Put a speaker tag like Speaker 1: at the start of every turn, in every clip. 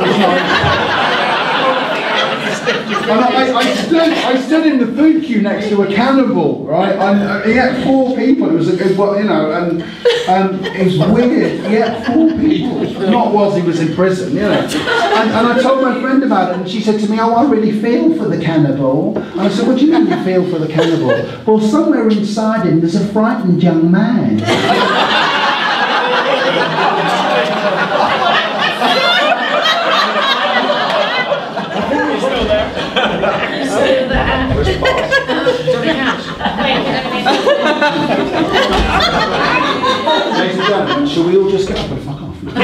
Speaker 1: nice. And I, I, stood, I stood in the food queue next to a cannibal, right? And uh, he had four people. It was a good, you know, and and it was weird. He had four people, not whilst he was in prison, you know. And, and I told my friend about it, and she said to me, "Oh, I really feel for the cannibal." And I said, "What do you mean you feel for the cannibal?" Well, somewhere inside him, there's a frightened young man. Ladies and gentlemen, shall we all just get up and fuck off? Wouldn't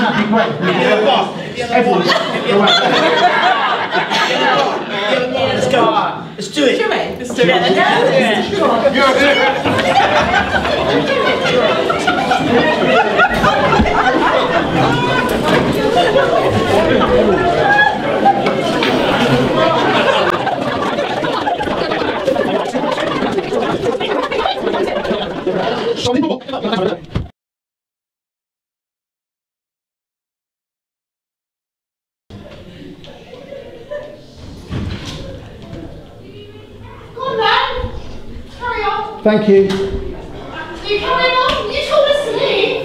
Speaker 1: that be great? Everyone, go out
Speaker 2: Let's go. Let's do it.
Speaker 3: Let's do it. Let's do it.
Speaker 1: Thank you.
Speaker 4: You carry on. You told us to leave.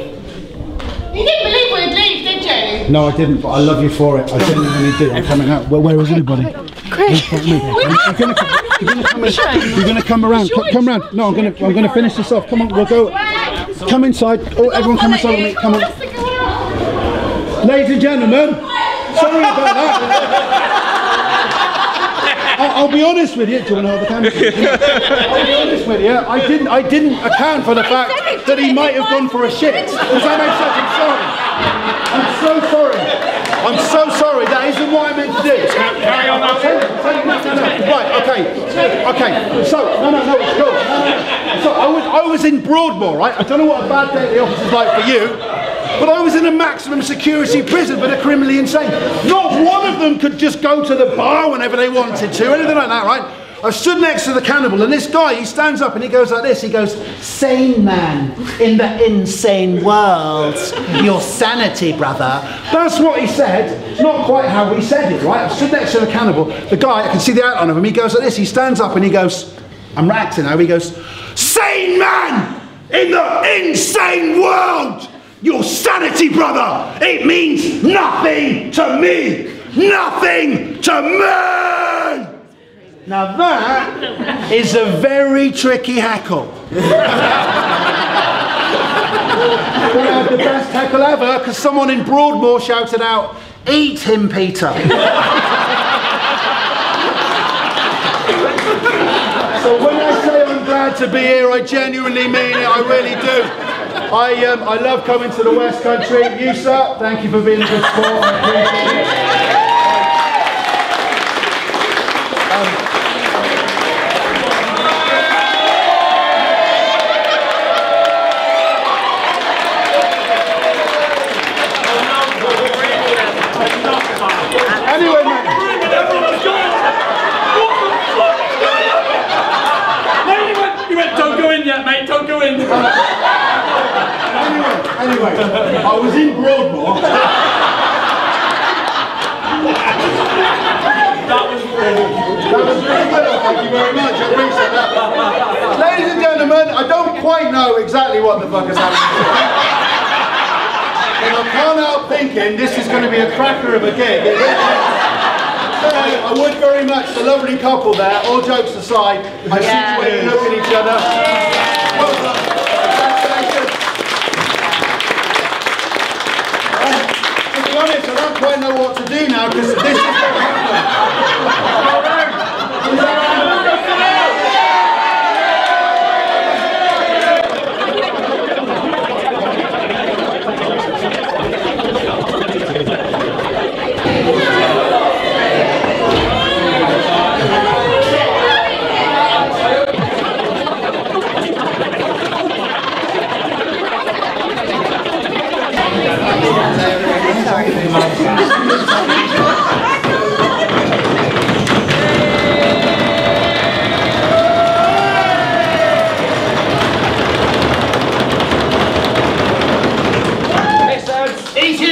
Speaker 4: You didn't believe we'd leave, did you?
Speaker 1: No, I didn't, but I love you for it. I genuinely do. I'm coming out. Where, where is everybody?
Speaker 4: Chris.
Speaker 1: I'm gonna, come- you're gonna come. in- You're gonna come around. Co- Come around. No, I'm gonna. I'm gonna finish this off. Come on, we'll go. Come inside. Oh, everyone, come inside with me. Come on, ladies and gentlemen. Sorry about that. I'll, I'll be honest with you. Do you want to hold the camera? I'll be honest with you. I didn't. I didn't account for the fact that he might have gone for a shit. Does that make sense? I'm sorry. I'm so sorry. I'm so sorry. That isn't what I meant to do. Carry on. Tell you. Tell you. No, no, no. Right. Okay. Okay. So no, no, no. It's cool. No, no, no. So I was, I was in Broadmoor, right? I don't know what a bad day at the office is like for you. But I was in a maximum security prison for the criminally insane. Not one of them could just go to the bar whenever they wanted to, anything like that, right? I stood next to the cannibal, and this guy, he stands up and he goes like this. He goes, "Sane man in the insane world, your sanity, brother." That's what he said. It's not quite how we said it, right? I stood next to the cannibal. The guy, I can see the outline of him. He goes like this. He stands up and he goes, "I'm acting now." He goes, "Sane man in the insane world." Your sanity, brother! It means nothing to me! Nothing to me! Now that is a very tricky hackle. I had the best heckle ever because someone in Broadmoor shouted out, Eat him, Peter. so when I say I'm glad to be here, I genuinely mean it, I really do. I, um, I love coming to the West Country. You, sir, thank you for being a good sport. Anyway, anyway, I was in Broadmoor.
Speaker 5: That was brilliant.
Speaker 1: That was really good. Thank you very much. I appreciate that. Ladies and gentlemen, I don't quite know exactly what the fuck is happening. But I can't help thinking this is going to be a cracker of a gig. It really is. So, I would very much, the lovely couple there, all jokes aside, I see you when you look at each other. Well done. Congratulations. Um, to be honest, I don't quite know what to do now because this is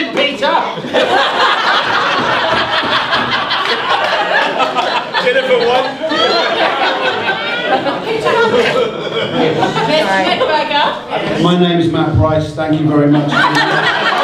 Speaker 1: what
Speaker 2: Peter.
Speaker 5: Jennifer won.
Speaker 4: Miss Midberger.
Speaker 1: My name is Matt Price. Thank you very much.